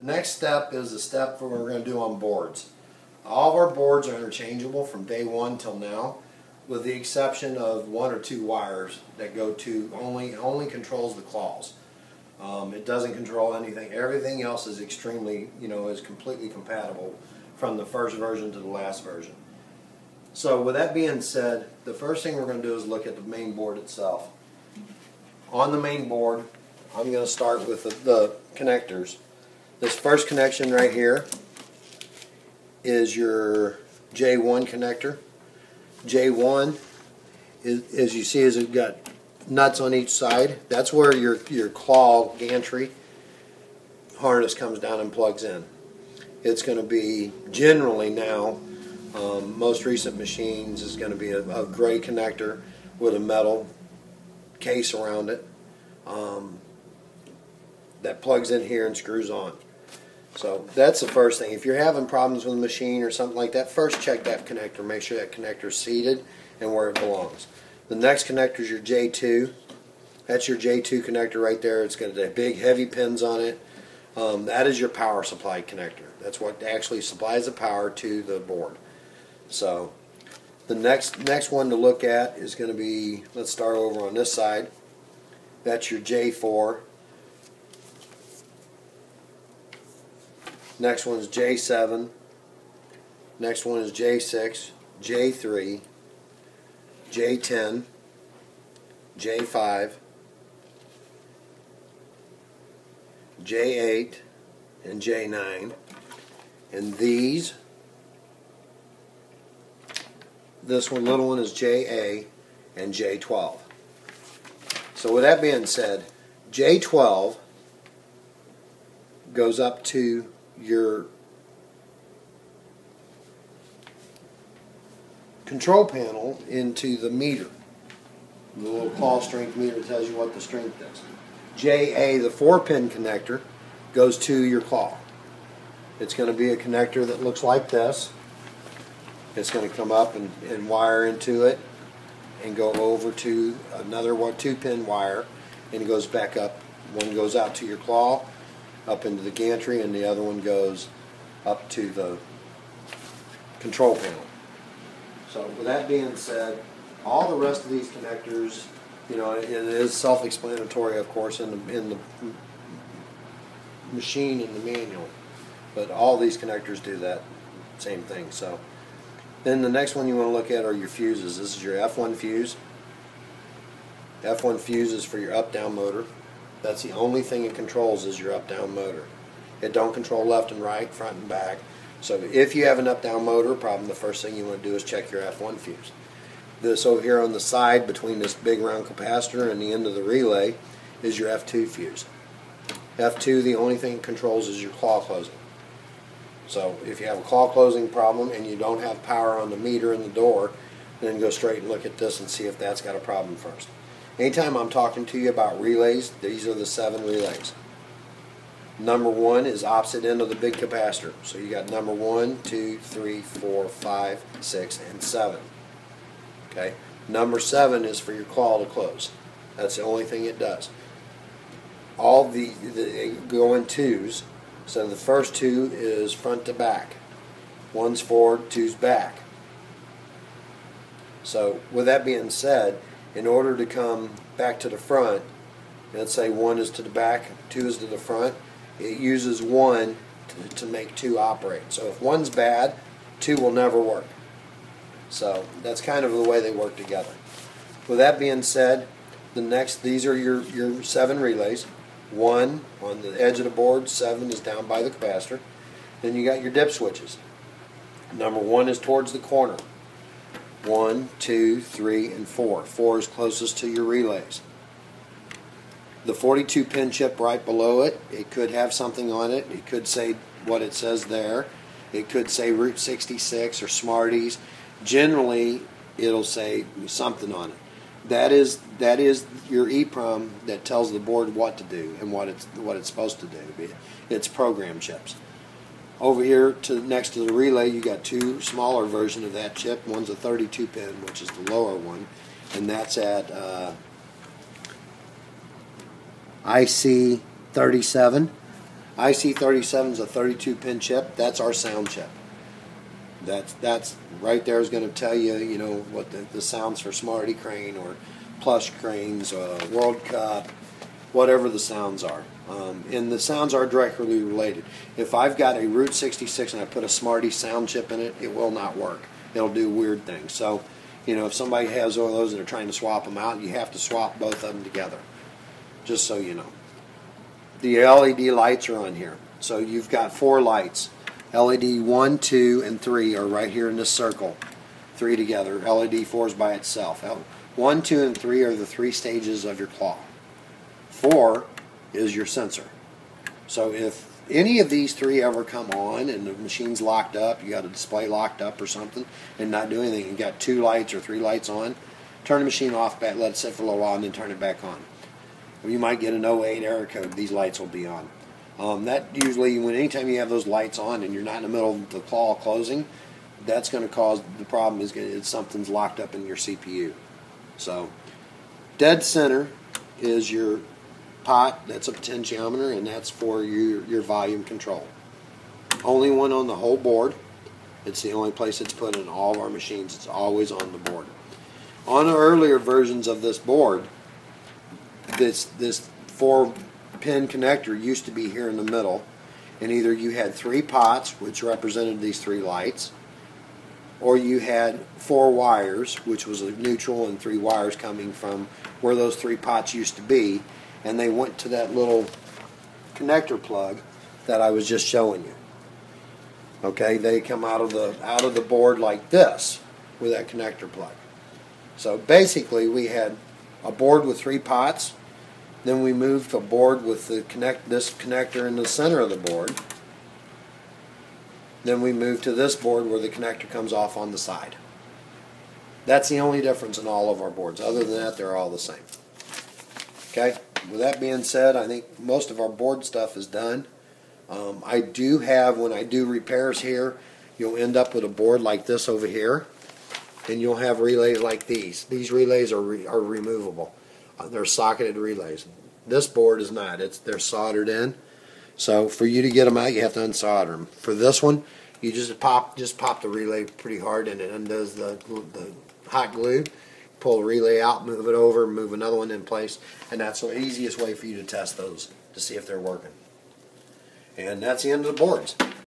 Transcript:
The next step is the step we're going to do on boards. All of our boards are interchangeable from day one till now, with the exception of one or two wires that go to only only controls the claws. Um, it doesn't control anything. Everything else is extremely, you know, is completely compatible from the first version to the last version. So with that being said, the first thing we're going to do is look at the main board itself. On the main board, I'm going to start with the, the connectors. This first connection right here is your J1 connector. J1, is, as you see, is it got nuts on each side. That's where your, your claw gantry harness comes down and plugs in. It's going to be generally now, um, most recent machines is going to be a, a, gray connector with a metal case around it um, that plugs in here and screws on. So that's the first thing. If you're having problems with the machine or something like that, first check that connector. Make sure that connector is seated and where it belongs. The next connector is your J2. That's your J2 connector right there. It's got the big heavy pins on it. Um, that is your power supply connector. That's what actually supplies the power to the board. So the next next one to look at is going to be, let's start over on this side. That's your J4. Next one is J7. Next one is J6, J3, J10, J5, J8, and J9. And these, this one, little one is JA and J12. So with that being said, J12 goes up to your control panel into the meter. The little claw strength meter tells you what the strength is. JA, the four pin connector, goes to your claw. It's going to be a connector that looks like this. It's going to come up and, and wire into it and go over to another one, two pin wire and it goes back up. One goes out to your claw up into the gantry and the other one goes up to the control panel. So with that being said, all the rest of these connectors, you know, it is self-explanatory, of course, in the, in the machine in the manual, but all these connectors do that same thing. So then the next one you want to look at are your fuses. This is your F1 fuse. F1 fuse is for your up-down motor. That's the only thing it controls is your up-down motor. It don't control left and right, front and back. So if you have an up-down motor problem, the first thing you want to do is check your F1 fuse. This over here on the side between this big round capacitor and the end of the relay is your F2 fuse. F2, the only thing it controls is your claw closing. So if you have a claw closing problem and you don't have power on the meter in the door, then go straight and look at this and see if that's got a problem first. Anytime I'm talking to you about relays, these are the seven relays. Number one is opposite end of the big capacitor. So you got number one, two, three, four, five, six, and seven. Okay. Number seven is for your claw to close. That's the only thing it does. All the, the go in twos. So the first two is front to back. One's forward, two's back. So with that being said, in order to come back to the front, let's say one is to the back, two is to the front, it uses one to, to make two operate. So if one's bad, two will never work. So that's kind of the way they work together. With that being said, the next these are your, your seven relays. One on the edge of the board, seven is down by the capacitor. Then you got your dip switches. Number one is towards the corner. One, two, three, and four. Four is closest to your relays. The 42 pin chip right below it, it could have something on it. It could say what it says there. It could say Route 66 or Smarties. Generally, it'll say something on it. That is that is your EEPROM that tells the board what to do and what it's what it's supposed to do. It's program chips. Over here to next to the relay, you got two smaller version of that chip. One's a 32 pin, which is the lower one, and that's at uh, IC 37. IC37 is a 32 pin chip. That's our sound chip. That's that's right there is going to tell you, you know, what the, the sounds for Smarty Crane or Plush Cranes, uh, World Cup, whatever the sounds are. Um, and the sounds are directly related. If I've got a Route 66 and I put a Smarty sound chip in it, it will not work. It'll do weird things. So, you know, if somebody has one of those and they're trying to swap them out, you have to swap both of them together. Just so you know. The LED lights are on here. So you've got four lights. LED 1, 2, and 3 are right here in this circle. Three together. LED 4 is by itself. 1, 2, and 3 are the three stages of your claw. 4 is your sensor. So if any of these three ever come on and the machine's locked up, you got a display locked up or something, and not doing anything, you got two lights or three lights on, turn the machine off, let it sit for a little while, and then turn it back on. You might get an 08 error code, these lights will be on. Um, that usually, when anytime you have those lights on and you're not in the middle of the claw closing, that's going to cause the problem is gonna, something's locked up in your CPU. So, dead center is your pot, that's a potentiometer, and that's for your, your volume control. Only one on the whole board. It's the only place it's put in all of our machines. It's always on the board. On the earlier versions of this board, this this four pin connector used to be here in the middle, and either you had three pots, which represented these three lights, or you had four wires, which was a neutral and three wires coming from where those three pots used to be, and they went to that little connector plug that I was just showing you. Okay, they come out of the out of the board like this with that connector plug. So basically, we had a board with three pots. Then we moved a board with the connect this connector in the center of the board. Then we moved to this board where the connector comes off on the side. That's the only difference in all of our boards. Other than that, they're all the same. Okay, with that being said, I think most of our board stuff is done. Um, I do have, when I do repairs here, you'll end up with a board like this over here, and you'll have relays like these. These relays are, re are removable. Uh, they're socketed relays. This board is not. It's They're soldered in. So for you to get them out, you have to unsolder them. For this one, you just pop just pop the relay pretty hard, and it undoes the, the hot glue pull the relay out, move it over, move another one in place, and that's the easiest way for you to test those to see if they're working. And that's the end of the boards.